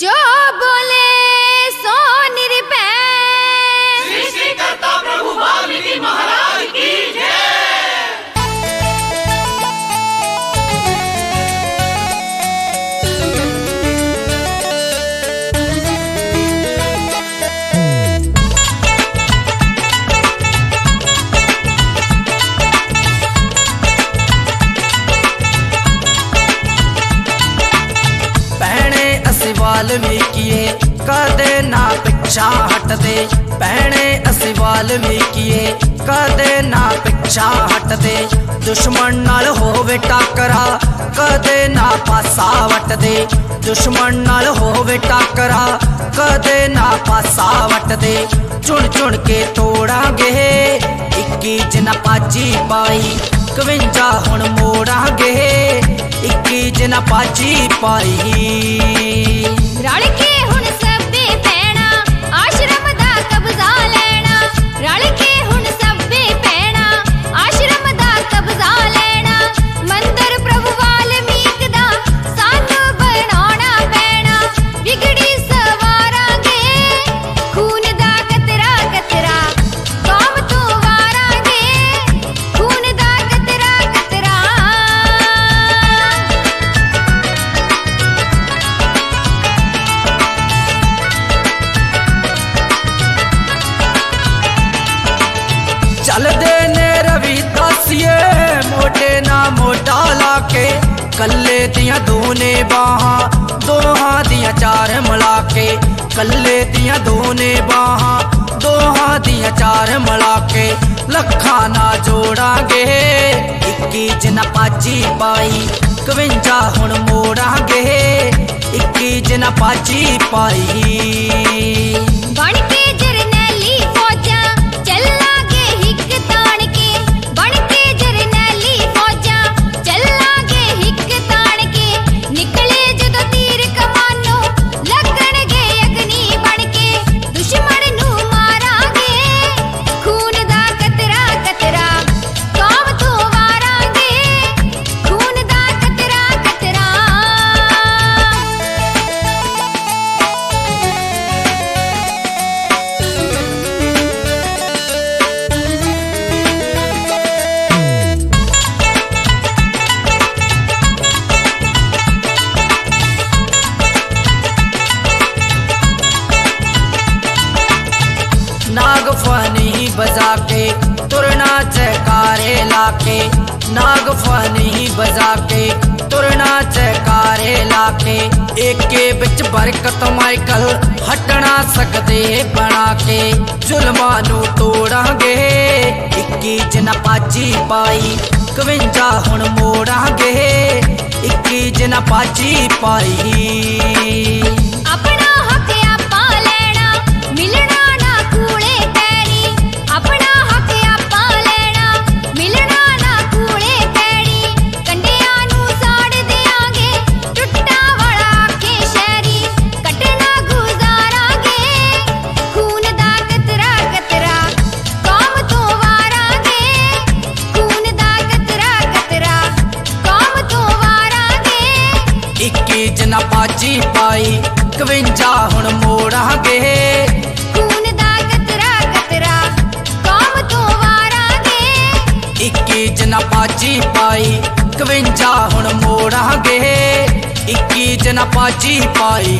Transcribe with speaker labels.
Speaker 1: जो बोले
Speaker 2: ਅਸੀਂ ਵਾਲਮੀਕੀਏ ਕਦੇ ਨਾ ਪਿੱਛਾ ਹਟਦੇ ਭੈਣੇ ਅਸੀਂ ਵਾਲਮੀਕੀਏ ਕਦੇ ਨਾ ਪਿੱਛਾ ਹਟਦੇ ਦੁਸ਼ਮਣ ਨਾਲ ਹੋਵੇ ਟੱਕਰਾ ਕਦੇ ਨਾ ਪਾਸਾ ਵਟਦੇ ਦੁਸ਼ਮਣ ਨਾਲ ਹੋਵੇ ਟੱਕਰਾ ਕਦੇ ਨਾ ਪਾਸਾ ਵਟਦੇ ਚੁਣ ਚੁਣ ਕੇ ਤੋੜਾਂਗੇ 21 ਜਨ ਪਾਜੀ ਪਾਈ 51 ਹੁਣ ਮੋੜਾਂਗੇ ना पाची पाई। चल देने
Speaker 1: रवि दसिए, मोटे ना मोटा लाके। कल्ले दिया दोने बाहा, दोहा दिया चार मलाके। कल्ले दिया दोने बाहा, दोहा दिया चार मलाके। लखा ना जोड़ा गे इक्की जना पाची पाई कवंजा कविंजा मोड़ा गे इक्की जना पाची पाई।
Speaker 2: नागफनी बजा के तुरना चकारे लाके। नागफनी बजा के तुरना चकारे लाके। एक के बिच बरकत माइकल हटना सकते बना के
Speaker 1: जुलमानू तोड़ांगे, इक्की जना पाची पाई। कविंजा हूँ मोड़ा गे इक्की जना पाची पाई।
Speaker 2: 21 ਜਨਾ ਪਾਜੀ ਪਾਈ 51 ਹੁਣ ਮੋੜਾਂਗੇ
Speaker 1: ਖੂਨ ਦਾ ਕਤਰਾ ਕਤਰਾ ਕੌਮ ਤੋਂ ਵਾਰਾਂਗੇ
Speaker 2: 21 ਜਨਾ ਪਾਜੀ ਪਾਈ 51 ਹੁਣ ਮੋੜਾਂਗੇ 21 ਜਨਾ ਪਾਜੀ ਪਾਈ